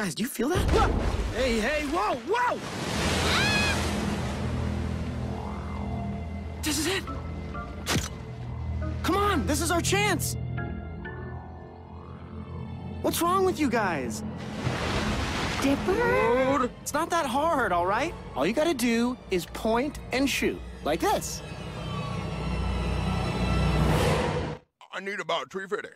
Guys, do you feel that? Whoa! Hey, hey, whoa, whoa! This is it. Come on, this is our chance. What's wrong with you guys? Dipper? It's not that hard, all right? All you gotta do is point and shoot, like this. I need about 350.